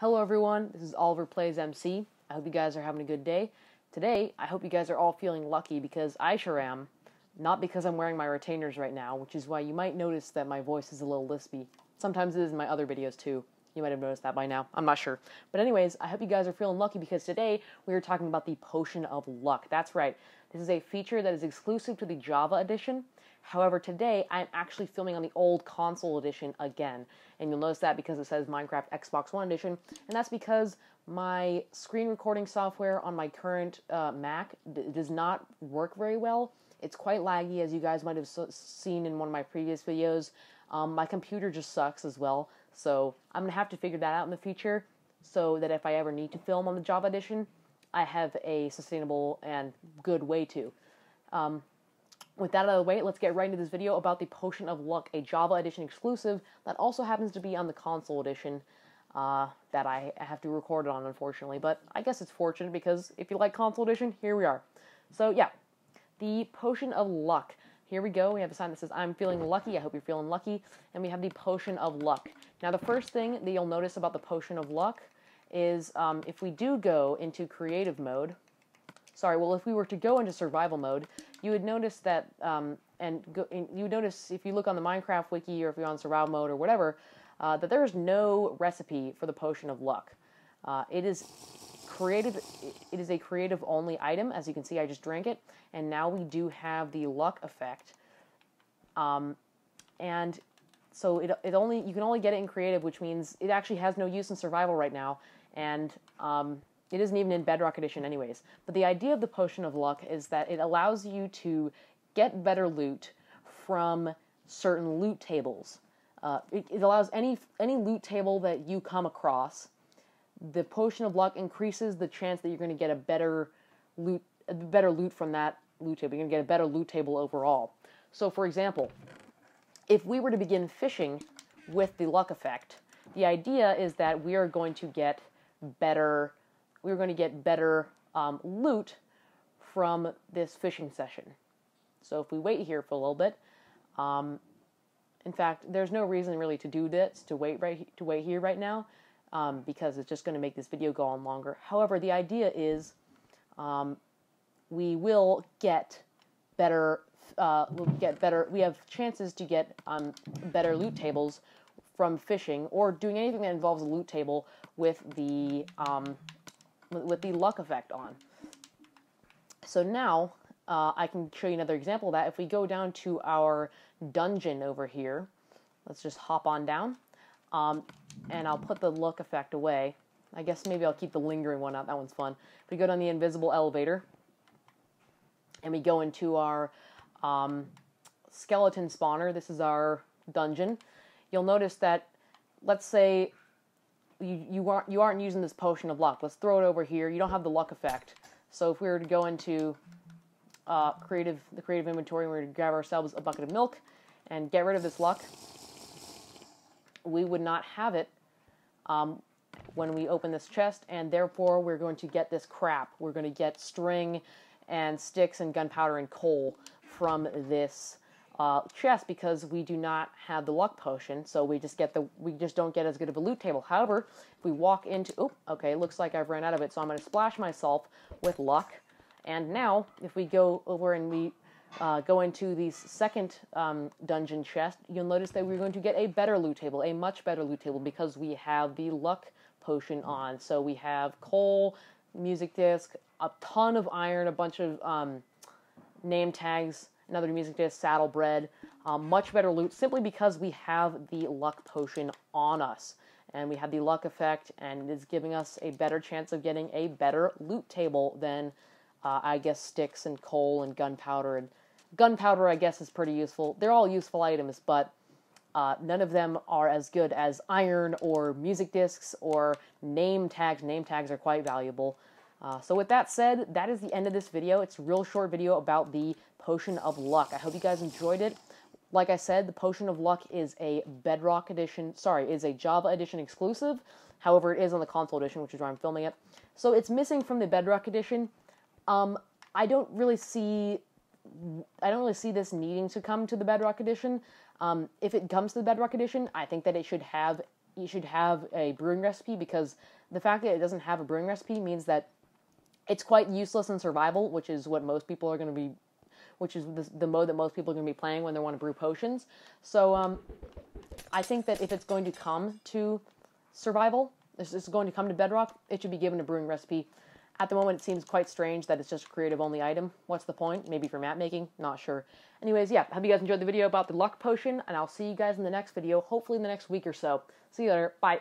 Hello, everyone. This is Oliver Plays MC. I hope you guys are having a good day. Today, I hope you guys are all feeling lucky because I sure am. Not because I'm wearing my retainers right now, which is why you might notice that my voice is a little lispy. Sometimes it is in my other videos too. You might have noticed that by now. I'm not sure. But, anyways, I hope you guys are feeling lucky because today we are talking about the Potion of Luck. That's right. This is a feature that is exclusive to the Java edition. However, today I'm actually filming on the old console edition again. And you'll notice that because it says Minecraft Xbox One edition. And that's because my screen recording software on my current uh, Mac d- does not work very well. It's quite laggy, as you guys might have so- seen in one of my previous videos. Um, my computer just sucks as well. So I'm going to have to figure that out in the future so that if I ever need to film on the Java edition, I have a sustainable and good way to. Um, with that out of the way, let's get right into this video about the Potion of Luck, a Java Edition exclusive that also happens to be on the console edition uh, that I have to record it on, unfortunately. But I guess it's fortunate because if you like console edition, here we are. So, yeah, the Potion of Luck. Here we go. We have a sign that says, I'm feeling lucky. I hope you're feeling lucky. And we have the Potion of Luck. Now, the first thing that you'll notice about the Potion of Luck is um, if we do go into creative mode, sorry, well, if we were to go into survival mode, you would notice that, um, and, go, and you would notice if you look on the Minecraft wiki or if you're on survival mode or whatever, uh, that there is no recipe for the Potion of Luck. Uh, it is creative. It is a creative only item. As you can see, I just drank it, and now we do have the luck effect. Um, and so it, it only you can only get it in creative, which means it actually has no use in survival right now, and um, it isn't even in Bedrock Edition, anyways. But the idea of the Potion of Luck is that it allows you to get better loot from certain loot tables. Uh, it, it allows any any loot table that you come across. The Potion of Luck increases the chance that you're going to get a better loot, a better loot from that loot table. You're going to get a better loot table overall. So, for example, if we were to begin fishing with the luck effect, the idea is that we are going to get better we're going to get better um, loot from this fishing session. So if we wait here for a little bit, um, in fact, there's no reason really to do this to wait right to wait here right now, um, because it's just going to make this video go on longer. However, the idea is um, we will get better. Uh, we'll get better. We have chances to get um, better loot tables from fishing or doing anything that involves a loot table with the um, with the luck effect on. So now uh, I can show you another example of that. If we go down to our dungeon over here, let's just hop on down, um, and I'll put the luck effect away. I guess maybe I'll keep the lingering one out. That one's fun. If we go down the invisible elevator, and we go into our um, skeleton spawner, this is our dungeon. You'll notice that, let's say you, you aren't you aren't using this potion of luck. Let's throw it over here. You don't have the luck effect. So if we were to go into uh, creative the creative inventory, and we were to grab ourselves a bucket of milk and get rid of this luck, we would not have it um, when we open this chest, and therefore we're going to get this crap. We're going to get string and sticks and gunpowder and coal from this uh, chest because we do not have the luck potion, so we just get the we just don't get as good of a loot table. However, if we walk into oh okay, looks like I've ran out of it, so I'm going to splash myself with luck. And now, if we go over and we uh, go into the second um, dungeon chest, you'll notice that we're going to get a better loot table, a much better loot table because we have the luck potion on. So we have coal, music disc, a ton of iron, a bunch of um, name tags another music disc, saddle bread, um, much better loot simply because we have the luck potion on us. And we have the luck effect, and it is giving us a better chance of getting a better loot table than, uh, I guess, sticks and coal and gunpowder. And gunpowder, I guess, is pretty useful. They're all useful items, but uh, none of them are as good as iron or music discs or name tags. Name tags are quite valuable. Uh, so with that said, that is the end of this video. It's a real short video about the Potion of Luck. I hope you guys enjoyed it. Like I said, the Potion of Luck is a Bedrock edition, sorry, is a Java edition exclusive. However, it is on the console edition, which is where I'm filming it. So it's missing from the Bedrock edition. Um, I don't really see I don't really see this needing to come to the Bedrock edition. Um, if it comes to the Bedrock edition, I think that it should have you should have a brewing recipe because the fact that it doesn't have a brewing recipe means that it's quite useless in survival, which is what most people are going to be, which is the, the mode that most people are going to be playing when they want to brew potions. So um, I think that if it's going to come to survival, this is going to come to Bedrock, it should be given a brewing recipe. At the moment, it seems quite strange that it's just a creative only item. What's the point? Maybe for map making? Not sure. Anyways, yeah, hope you guys enjoyed the video about the luck potion, and I'll see you guys in the next video, hopefully in the next week or so. See you later. Bye.